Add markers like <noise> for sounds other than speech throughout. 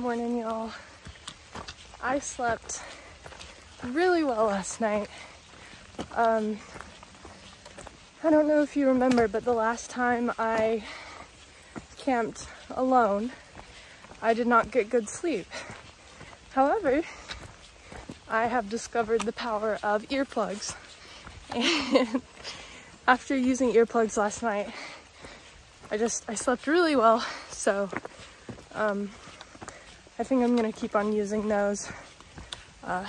morning, y'all. I slept really well last night. Um, I don't know if you remember, but the last time I camped alone, I did not get good sleep. However, I have discovered the power of earplugs. And <laughs> after using earplugs last night, I just, I slept really well. So, um, I think I'm gonna keep on using those. Uh,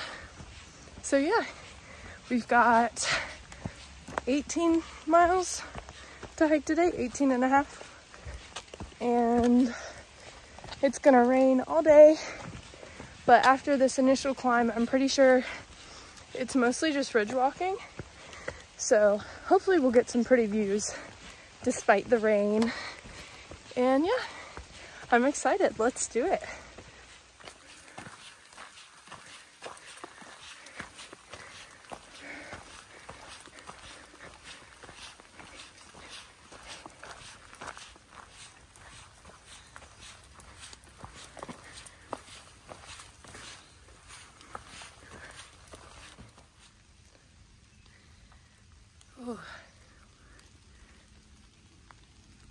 so yeah, we've got 18 miles to hike today, 18 and a half. And it's gonna rain all day. But after this initial climb, I'm pretty sure it's mostly just ridge walking. So hopefully we'll get some pretty views despite the rain. And yeah, I'm excited. Let's do it.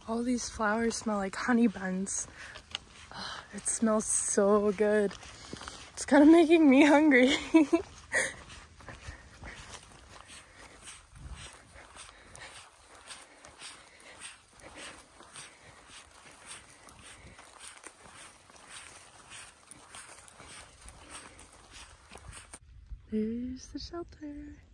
All these flowers smell like honey buns. Oh, it smells so good. It's kind of making me hungry. <laughs> There's the shelter.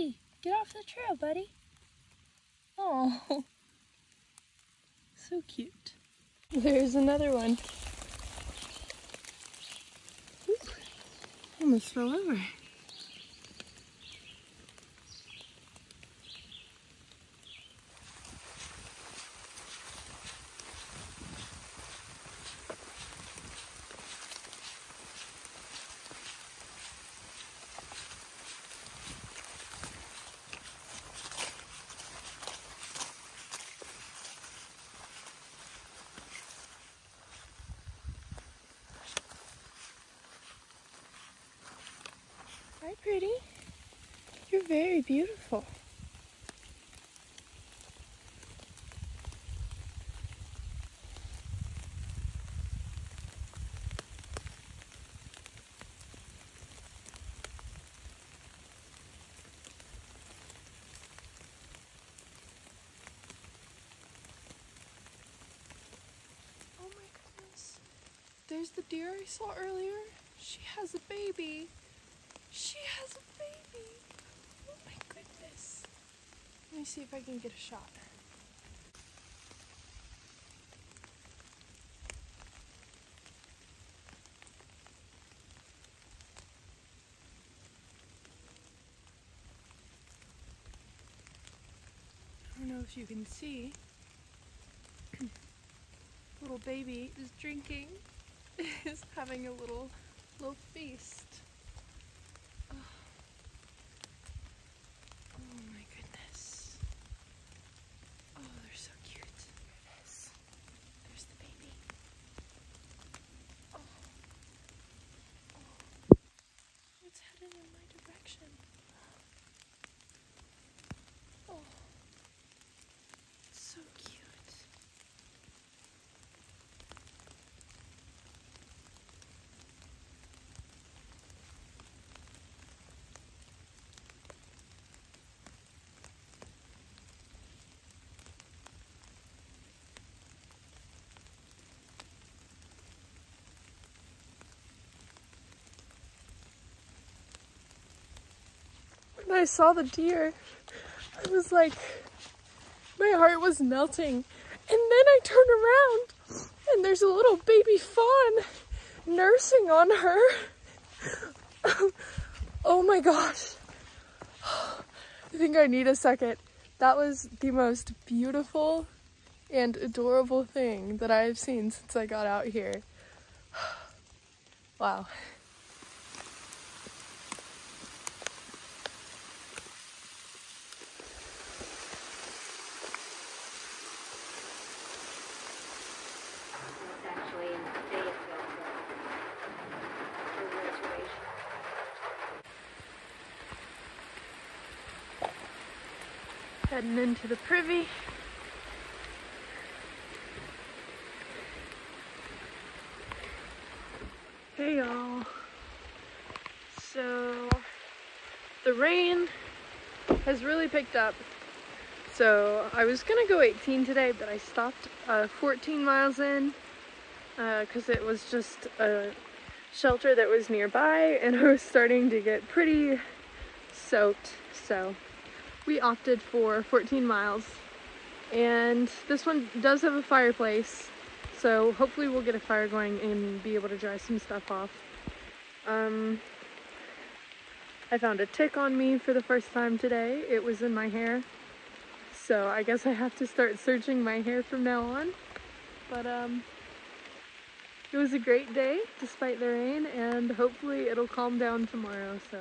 Hurry! Get off the trail, buddy. Oh, <laughs> so cute. There's another one. Oop. Almost fell over. Hi, pretty. You're very beautiful. Oh. There's the deer I saw earlier. She has a baby. She has a baby. Oh my goodness. Let me see if I can get a shot. I don't know if you can see. <clears throat> little baby is drinking, <laughs> is having a little little feast. Oh. Oh my goodness. Oh, they're so cute. There it is. There's the baby. Oh. Oh. It's headed in my direction. Oh. It's so cute. I saw the deer, I was like, my heart was melting. And then I turned around and there's a little baby fawn nursing on her. <laughs> Oh my gosh. I think I need a second. That was the most beautiful and adorable thing that I have seen since I got out here. <sighs> wow. Heading into the privy. Hey y'all. So the rain has really picked up. So I was gonna go 18 today, but I stopped uh, 14 miles in because it was just a shelter that was nearby and <laughs> I was starting to get pretty soaked. So we opted for 14 miles. And this one does have a fireplace, so hopefully we'll get a fire going and be able to dry some stuff off. Um, I found a tick on me for the first time today. It was in my hair. So I guess I have to start searching my hair from now on. But um, it was a great day despite the rain and hopefully it'll calm down tomorrow. So